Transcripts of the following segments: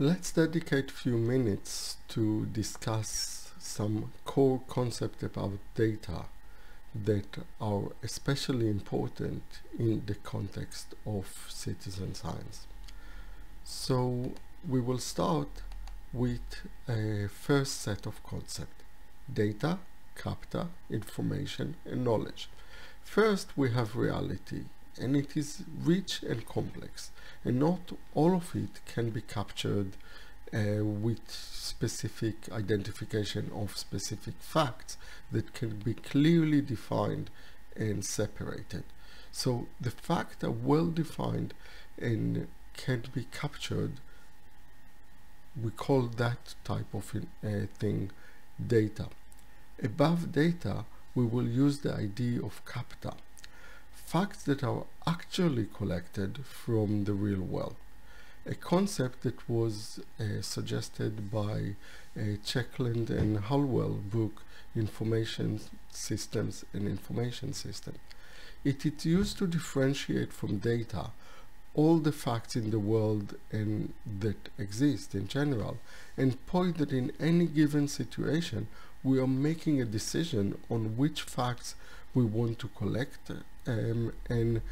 Let's dedicate a few minutes to discuss some core concepts about data that are especially important in the context of citizen science. So we will start with a first set of concepts, data, capta, information and knowledge. First we have reality and it is rich and complex and not all of it can be captured uh, with specific identification of specific facts that can be clearly defined and separated. So the facts are well defined and can be captured. We call that type of uh, thing data. Above data, we will use the idea of capta facts that are actually collected from the real world. A concept that was uh, suggested by uh, Checkland and Holwell book Information Systems and Information System. It is used to differentiate from data all the facts in the world and that exist in general and point that in any given situation we are making a decision on which facts we want to collect um, and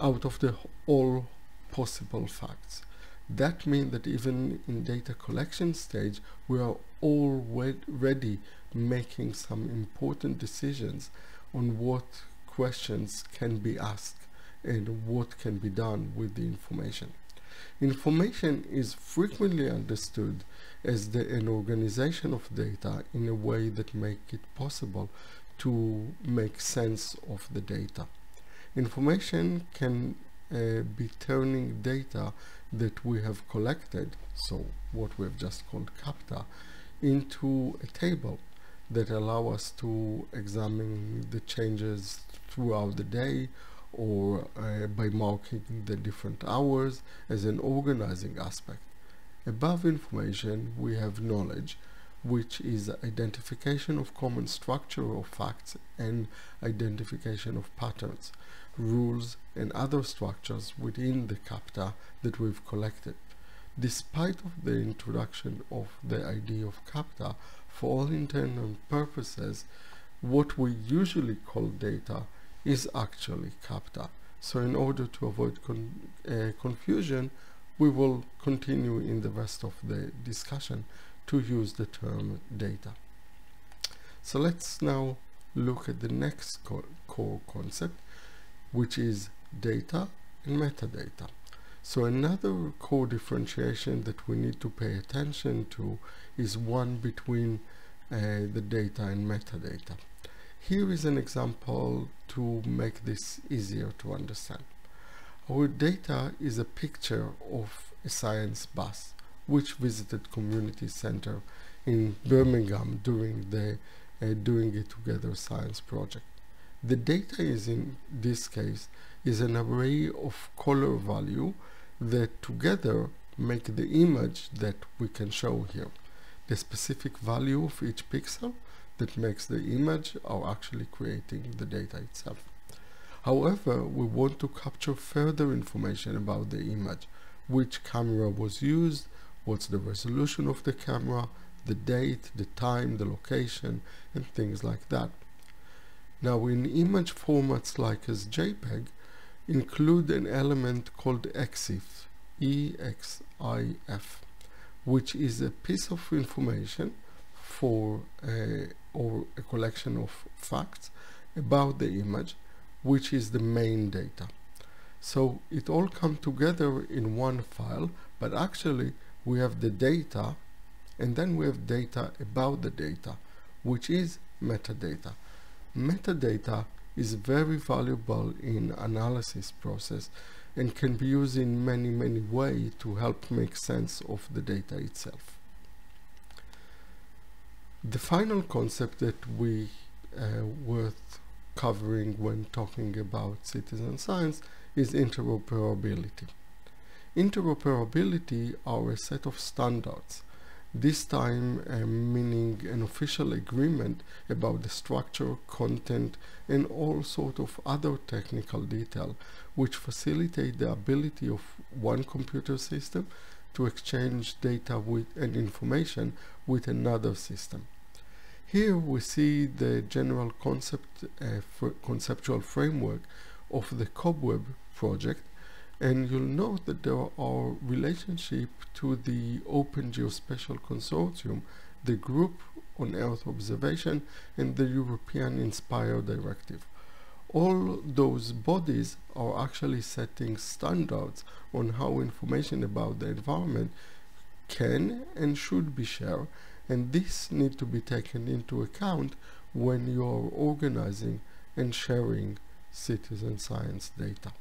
out of the all possible facts. That means that even in data collection stage, we are already making some important decisions on what questions can be asked and what can be done with the information. Information is frequently understood as the, an organization of data in a way that make it possible to make sense of the data. Information can uh, be turning data that we have collected, so what we have just called capta, into a table that allow us to examine the changes throughout the day or uh, by marking the different hours as an organizing aspect. Above information we have knowledge which is identification of common structure of facts and identification of patterns, rules and other structures within the capta that we've collected. Despite of the introduction of the idea of capta, for all intents and purposes, what we usually call data is actually capta. So in order to avoid con uh, confusion, we will continue in the rest of the discussion to use the term data. So let's now look at the next co core concept, which is data and metadata. So another core differentiation that we need to pay attention to is one between uh, the data and metadata. Here is an example to make this easier to understand. Our data is a picture of a science bus which visited community center in Birmingham during the uh, Doing It Together science project. The data is in this case is an array of color value that together make the image that we can show here. The specific value of each pixel that makes the image are actually creating the data itself. However, we want to capture further information about the image, which camera was used, what's the resolution of the camera, the date, the time, the location, and things like that. Now in image formats like as JPEG, include an element called EXIF, E-X-I-F, which is a piece of information for a, or a collection of facts about the image, which is the main data. So it all comes together in one file, but actually we have the data and then we have data about the data which is metadata. Metadata is very valuable in analysis process and can be used in many many ways to help make sense of the data itself. The final concept that we uh, worth covering when talking about citizen science is interoperability Interoperability are a set of standards, this time uh, meaning an official agreement about the structure, content and all sort of other technical detail which facilitate the ability of one computer system to exchange data with and information with another system. Here we see the general concept, uh, conceptual framework of the Cobweb project and you'll note that there are relationship to the Open Geospatial Consortium, the Group on Earth Observation and the European Inspire Directive. All those bodies are actually setting standards on how information about the environment can and should be shared and this need to be taken into account when you're organizing and sharing citizen science data.